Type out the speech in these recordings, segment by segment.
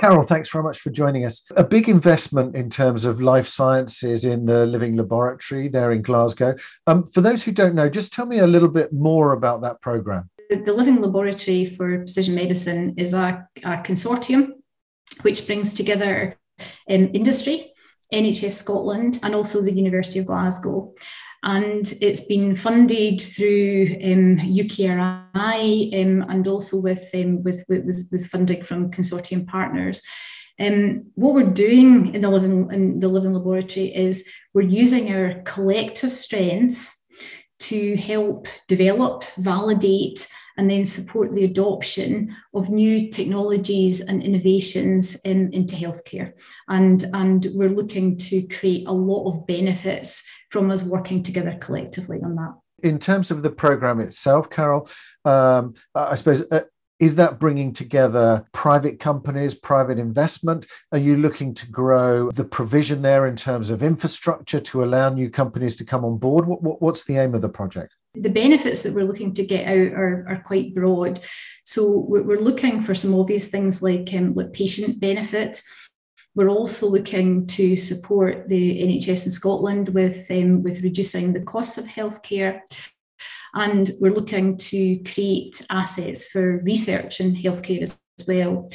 Carol, thanks very much for joining us. A big investment in terms of life sciences in the Living Laboratory there in Glasgow. Um, for those who don't know, just tell me a little bit more about that programme. The Living Laboratory for Precision Medicine is a, a consortium which brings together um, industry, NHS Scotland, and also the University of Glasgow and it's been funded through um, UKRI um, and also with, um, with, with, with funding from consortium partners. Um, what we're doing in the living in the living laboratory is we're using our collective strengths to help develop, validate, and then support the adoption of new technologies and innovations in, into healthcare. And, and we're looking to create a lot of benefits from us working together collectively on that. In terms of the program itself, Carol, um, I suppose. Uh, is that bringing together private companies, private investment? Are you looking to grow the provision there in terms of infrastructure to allow new companies to come on board? What, what, what's the aim of the project? The benefits that we're looking to get out are, are quite broad. So we're looking for some obvious things like, um, like patient benefit. We're also looking to support the NHS in Scotland with, um, with reducing the costs of healthcare. And we're looking to create assets for research in healthcare as well.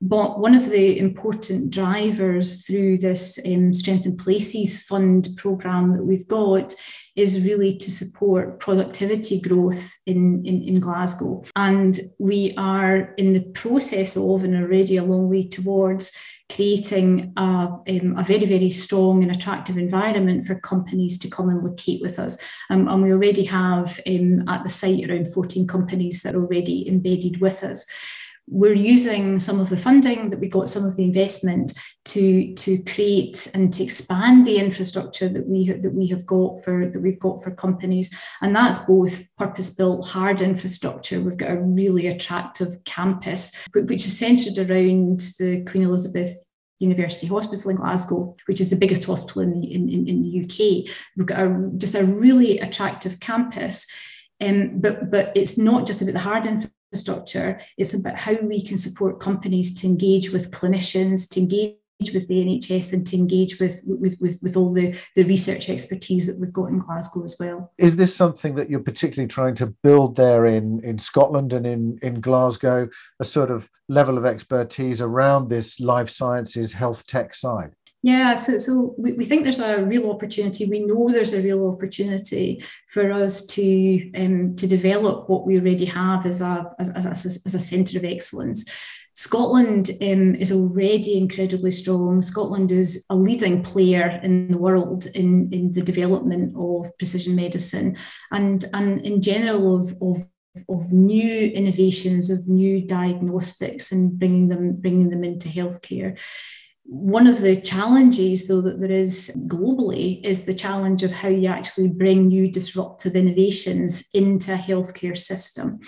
But one of the important drivers through this um, Strength in Places Fund programme that we've got is really to support productivity growth in, in, in, Glasgow. And we are in the process of and already a long way towards creating a, um, a very, very strong and attractive environment for companies to come and locate with us. Um, and we already have um, at the site around 14 companies that are already embedded with us we're using some of the funding that we got, some of the investment to, to create and to expand the infrastructure that we that we have got for that we've got for companies, and that's both purpose-built hard infrastructure. We've got a really attractive campus, which is centred around the Queen Elizabeth University Hospital in Glasgow, which is the biggest hospital in the, in, in, in the UK. We've got a, just a really attractive campus. Um, but, but it's not just about the hard infrastructure infrastructure. It's about how we can support companies to engage with clinicians, to engage with the NHS and to engage with, with, with, with all the, the research expertise that we've got in Glasgow as well. Is this something that you're particularly trying to build there in, in Scotland and in, in Glasgow, a sort of level of expertise around this life sciences health tech side? Yeah, so, so we, we think there's a real opportunity. We know there's a real opportunity for us to um, to develop what we already have as a as, as, a, as a centre of excellence. Scotland um, is already incredibly strong. Scotland is a leading player in the world in, in the development of precision medicine and, and in general of, of of new innovations, of new diagnostics, and bringing them bringing them into healthcare. One of the challenges, though, that there is globally is the challenge of how you actually bring new disruptive innovations into a healthcare system.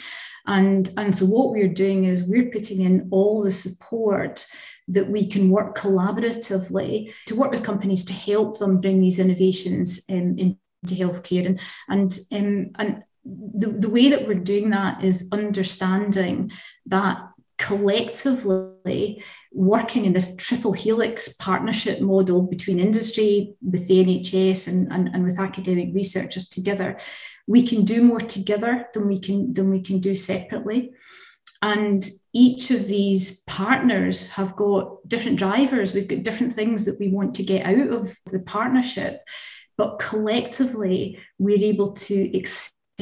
And, and so, what we're doing is we're putting in all the support that we can work collaboratively to work with companies to help them bring these innovations um, into healthcare. And, and, um, and the, the way that we're doing that is understanding that collectively working in this triple helix partnership model between industry, with the NHS, and, and, and with academic researchers together, we can do more together than we can than we can do separately. And each of these partners have got different drivers. We've got different things that we want to get out of the partnership. But collectively, we're able to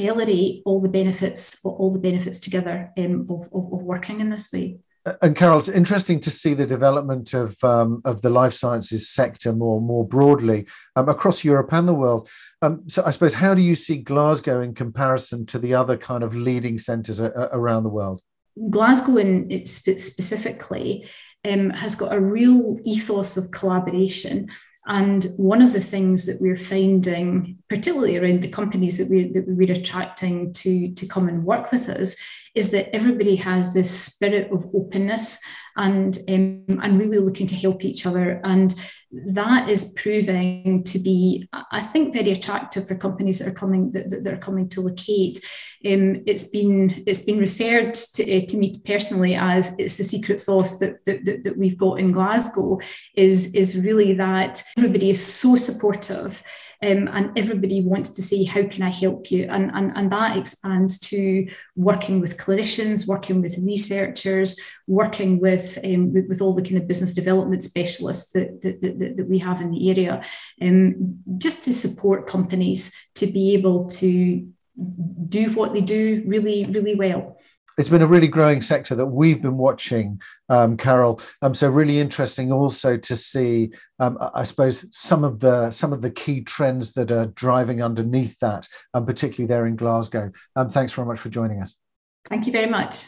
accelerate all the benefits, all the benefits together um, of, of, of working in this way. And Carol, it's interesting to see the development of um, of the life sciences sector more more broadly um, across Europe and the world. Um, so, I suppose, how do you see Glasgow in comparison to the other kind of leading centres a- around the world? Glasgow, in specifically, um, has got a real ethos of collaboration and one of the things that we're finding, particularly around the companies that we're, that we're attracting to, to come and work with us, is that everybody has this spirit of openness and um, and really looking to help each other. And that is proving to be i think very attractive for companies that are coming that, that are coming to locate um, it's been it's been referred to, uh, to me personally as it's the secret sauce that, that, that, that we've got in glasgow is is really that everybody is so supportive um, and everybody wants to say, How can I help you? And, and, and that expands to working with clinicians, working with researchers, working with, um, with, with, all the kind of business development specialists that, that, that, that we have in the area, um, just to support companies to be able to do what they do really, really well it's been a really growing sector that we've been watching, um, Carol. Um, so really interesting also to see, um, I suppose, some of the some of the key trends that are driving underneath that, um, particularly there in Glasgow. Um, thanks very much for joining us. Thank you very much.